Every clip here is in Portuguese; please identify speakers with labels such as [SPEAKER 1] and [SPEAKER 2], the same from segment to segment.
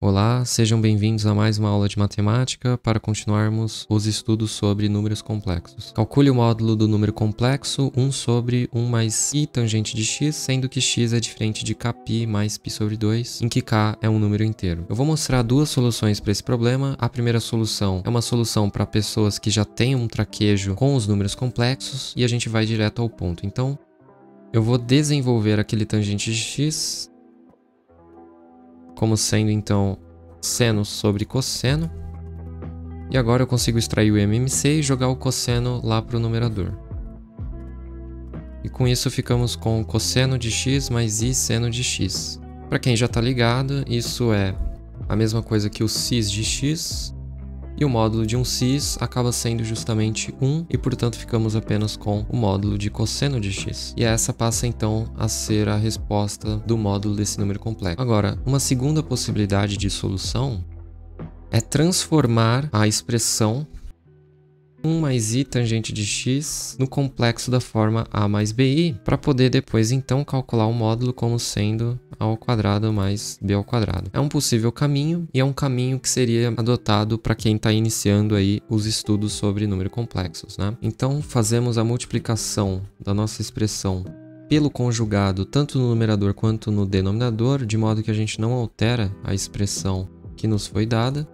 [SPEAKER 1] Olá, sejam bem-vindos a mais uma aula de matemática para continuarmos os estudos sobre números complexos. Calcule o módulo do número complexo 1 sobre 1 mais i tangente de x, sendo que x é diferente de kπ mais π sobre 2, em que k é um número inteiro. Eu vou mostrar duas soluções para esse problema. A primeira solução é uma solução para pessoas que já têm um traquejo com os números complexos e a gente vai direto ao ponto. Então, eu vou desenvolver aquele tangente de x como sendo então seno sobre cosseno. E agora eu consigo extrair o MMC e jogar o cosseno lá para o numerador. E com isso ficamos com cosseno de x mais i seno de x. Para quem já está ligado, isso é a mesma coisa que o cis de x e o módulo de um cis acaba sendo justamente 1 e portanto ficamos apenas com o módulo de cosseno de x. E essa passa então a ser a resposta do módulo desse número complexo. Agora, uma segunda possibilidade de solução é transformar a expressão 1 mais i tangente de x no complexo da forma a mais bi, para poder depois então calcular o módulo como sendo a ao quadrado mais b ao quadrado. É um possível caminho e é um caminho que seria adotado para quem está iniciando aí os estudos sobre números complexos, né? Então fazemos a multiplicação da nossa expressão pelo conjugado tanto no numerador quanto no denominador, de modo que a gente não altera a expressão que nos foi dada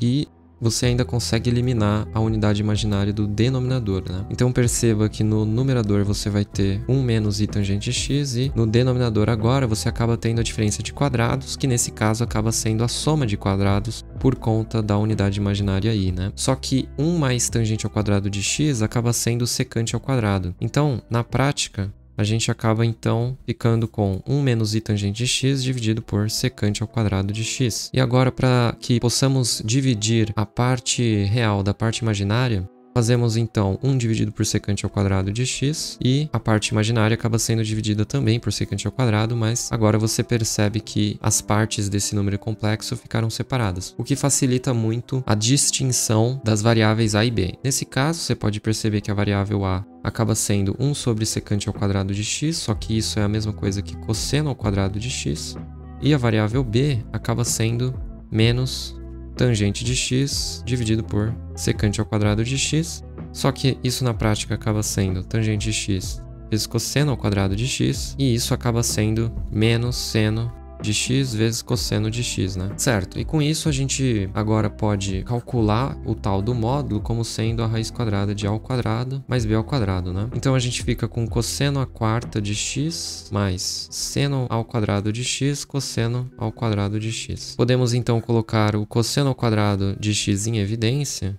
[SPEAKER 1] e você ainda consegue eliminar a unidade imaginária do denominador, né? Então perceba que no numerador você vai ter 1 menos i tangente x e no denominador agora você acaba tendo a diferença de quadrados, que nesse caso acaba sendo a soma de quadrados por conta da unidade imaginária i, né? Só que 1 mais tangente ao quadrado de x acaba sendo secante ao quadrado. Então, na prática, a gente acaba então ficando com 1 menos i tangente de x dividido por secante ao quadrado de x. E agora, para que possamos dividir a parte real da parte imaginária, Fazemos então 1 dividido por secante ao quadrado de x e a parte imaginária acaba sendo dividida também por secante ao quadrado, mas agora você percebe que as partes desse número complexo ficaram separadas, o que facilita muito a distinção das variáveis a e b. Nesse caso, você pode perceber que a variável a acaba sendo 1 sobre secante ao quadrado de x, só que isso é a mesma coisa que cosseno ao quadrado de x, e a variável b acaba sendo menos tangente de x dividido por secante ao quadrado de x, só que isso na prática acaba sendo tangente de x vezes cosseno ao quadrado de x, e isso acaba sendo menos seno de x vezes cosseno de x, né? Certo, e com isso a gente agora pode calcular o tal do módulo como sendo a raiz quadrada de a ao quadrado mais b ao quadrado, né? Então a gente fica com cosseno à quarta de x mais seno ao quadrado de x cosseno ao quadrado de x. Podemos então colocar o cosseno ao quadrado de x em evidência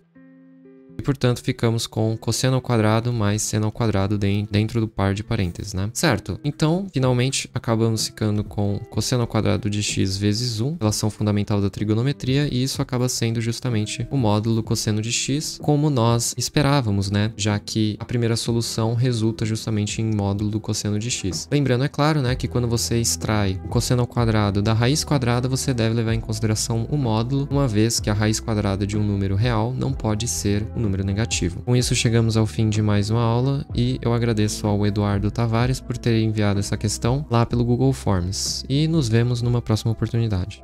[SPEAKER 1] e, portanto, ficamos com cosseno ao quadrado mais seno ao quadrado dentro do par de parênteses, né? Certo. Então, finalmente, acabamos ficando com cosseno ao quadrado de x vezes 1, relação fundamental da trigonometria, e isso acaba sendo justamente o módulo cosseno de x, como nós esperávamos, né? Já que a primeira solução resulta justamente em módulo do cosseno de x. Lembrando, é claro, né, que quando você extrai o cosseno ao quadrado da raiz quadrada, você deve levar em consideração o módulo, uma vez que a raiz quadrada de um número real não pode ser um número número negativo. Com isso, chegamos ao fim de mais uma aula e eu agradeço ao Eduardo Tavares por ter enviado essa questão lá pelo Google Forms. E nos vemos numa próxima oportunidade.